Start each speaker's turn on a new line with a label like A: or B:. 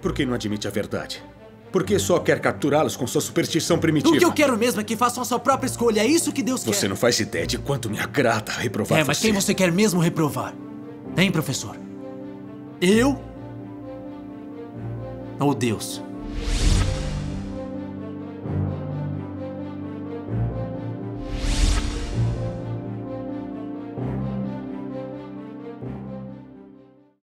A: Por que não admite a verdade? Por que só quer capturá-los com sua superstição primitiva?
B: O que eu quero mesmo é que façam a sua própria escolha. É isso que Deus quer.
A: Você não faz ideia de quanto me agrada reprovar
B: É, mas
A: você.
B: quem você quer mesmo reprovar? Hein, professor? Eu? Ou Deus?